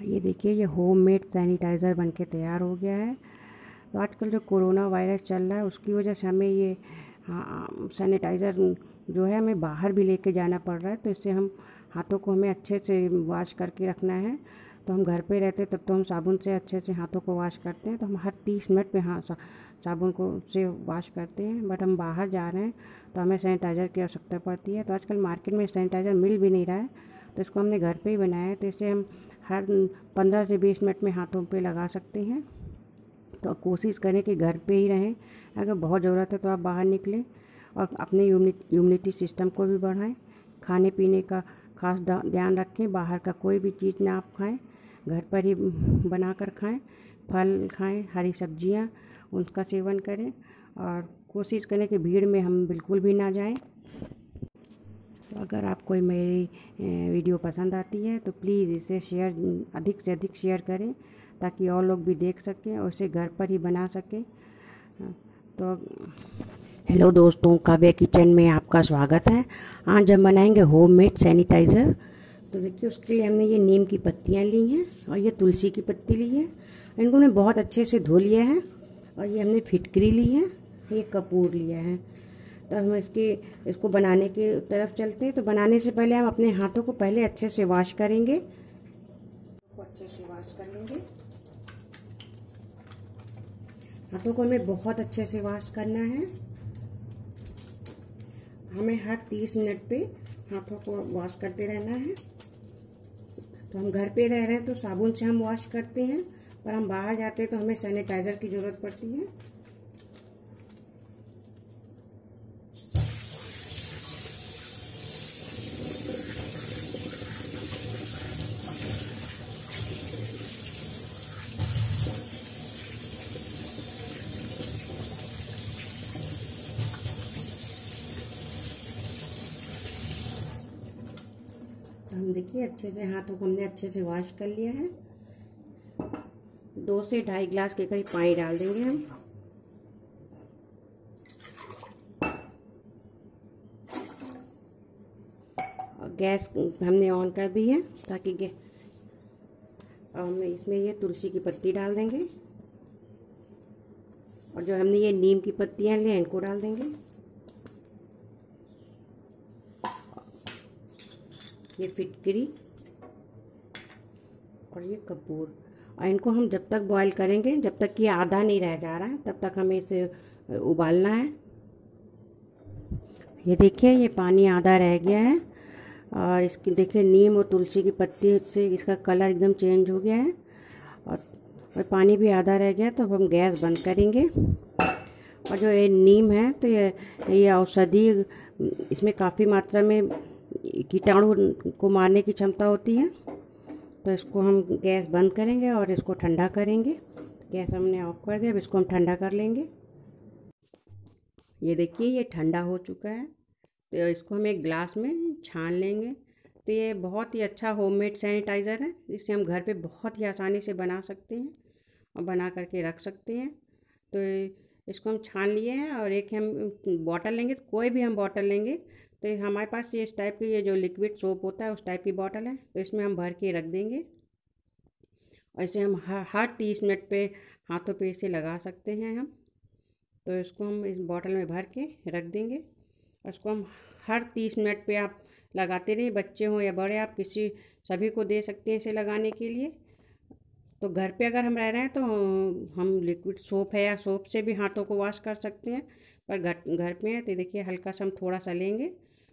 ये देखिए, ये होममेड सैनिटाइज़र बन के तैयार हो गया है। तो आजकल जो कोरोना वायरस चल रहा है, उसकी वजह से हमें ये सैनिटाइज़र जो है, हमें बाहर भी लेके जाना पड़ रहा है। तो इससे हम हाथों को हमें अच्छे से वॉश करके रखना है। तो हम घर पे रहते तब तो हम साबुन से अच्छे से हाथों को वॉश करते हैं। तो हम हर तीस मिनट पे हाँ साबुन को से वॉश करते हैं। बट हम बाहर जा रहे हैं तो हमें सैनिटाइज़र की आवश्यकता पड़ती है। तो आजकल मार्केट में सैनिटाइज़र मिल भी नहीं रहा है। तो इसको हमने घर पे ही बनाया है। तो इसे हम हर पंद्रह से बीस मिनट में हाथों पे लगा सकते हैं। तो कोशिश करें कि घर पे ही रहें। अगर बहुत ज़रूरत है तो आप बाहर निकलें और अपने इम्यूनिटी सिस्टम को भी बढ़ाएँ। खाने पीने का खास ध्यान रखें। बाहर का कोई भी चीज़ ना आप खाएँ। घर पर ही बना कर खाएँ। फल खाएँ, हरी सब्ज़ियाँ, उनका सेवन करें और कोशिश करें कि भीड़ में हम बिल्कुल भी ना जाएँ। तो अगर आपको मेरी वीडियो पसंद आती है तो प्लीज़ इसे शेयर, अधिक से अधिक शेयर करें, ताकि और लोग भी देख सकें और इसे घर पर ही बना सकें। तो हेलो दोस्तों, काव्य किचन में आपका स्वागत है। आज हम बनाएँगे होममेड सैनिटाइज़र। तो देखिए, उसके लिए हमने ये नीम की पत्तियाँ ली हैं और ये तुलसी की पत्ती ली है। इनको हमने बहुत अच्छे से धो लिया है और ये हमने फिटकरी ली है, ये कपूर लिया है। तो हम इसकी, इसको बनाने की तरफ़ चलते हैं। तो बनाने से पहले हम अपने हाथों को पहले अच्छे से वॉश करेंगे। अच्छे से वॉश कर लेंगे। हाथों को हमें बहुत अच्छे से वॉश करना है। हमें हर तीस मिनट पे हाथों को वॉश करते रहना है। तो हम घर पे रह रहे हैं तो साबुन से हम वॉश करते हैं। पर हम बाहर जाते हैं तो हमें सैनिटाइजर की ज़रूरत पड़ती है। तो हम देखिए, अच्छे से हाथों को हमने अच्छे से वॉश कर लिया है। दो से ढाई गिलास के करीब पानी डाल देंगे हम। और गैस हमने ऑन कर दी है ताकि और हमने इसमें ये तुलसी की पत्ती डाल देंगे। और जो हमने ये नीम की पत्तियाँ ली इनको डाल देंगे। ये फिटकरी और ये कपूर। और इनको हम जब तक बॉईल करेंगे जब तक ये आधा नहीं रह जा रहा है तब तक हमें इसे उबालना है। ये देखिए ये पानी आधा रह गया है। और इसकी देखिए नीम और तुलसी की पत्ती से इसका कलर एकदम चेंज हो गया है। और, और पानी भी आधा रह गया तो अब हम गैस बंद करेंगे। और जो ये नीम है तो ये ये औषधि इसमें काफ़ी मात्रा में कीटाणु को मारने की क्षमता होती है तो इसको हम गैस बंद करेंगे और इसको ठंडा करेंगे। गैस हमने ऑफ़ कर दिया, अब इसको हम ठंडा कर लेंगे। ये देखिए, ये ठंडा हो चुका है। तो इसको हम एक ग्लास में छान लेंगे। तो ये बहुत ही अच्छा होममेड सैनिटाइज़र है। जिससे हम घर पे बहुत ही आसानी से बना सकते हैं और बना करके रख सकते हैं। तो इसको हम छान लिए हैं और एक हम बॉटल लेंगे तो कोई भी हम बॉटल लेंगे तो हमारे पास ये इस टाइप की ये जो लिक्विड सोप होता है, उस टाइप की बॉटल है तो इसमें हम भर के रख देंगे। और इसे हम हर हर तीस मिनट पे हाथों पे इसे लगा सकते हैं हम। तो इसको हम इस बॉटल में भर के रख देंगे। और इसको हम हर तीस मिनट पे आप लगाते रहिए, बच्चे हों या बड़े, आप किसी, सभी को दे सकते हैं इसे लगाने के लिए। तो घर पे अगर हम रह रहे हैं तो हम लिक्विड सोप है या सोप से भी हाथों को वॉश कर सकते हैं। पर घर घर पे हैं तो देखिए हल्का सा हम थोड़ा सा लेंगे,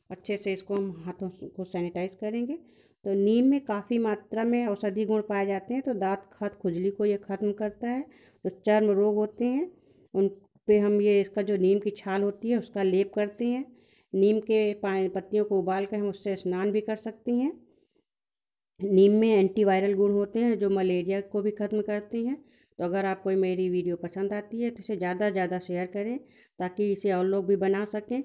अच्छे से इसको हम हाथों को सैनिटाइज करेंगे। तो नीम में काफ़ी मात्रा में औषधि गुण पाए जाते हैं तो दांत, खत, खुजली को ये ख़त्म करता है। जो तो चर्म रोग होते हैं, उन पे हम ये, इसका जो नीम की छाल होती है, उसका लेप करते हैं। नीम के पत्तियों को उबाल कर हम उससे स्नान भी कर सकते हैं। नीम में एंटीवायरल गुण होते हैं जो मलेरिया को भी ख़त्म करते हैं। तो अगर आपको मेरी वीडियो पसंद आती है तो इसे ज़्यादा से ज़्यादा शेयर करें ताकि इसे और लोग भी बना सकें।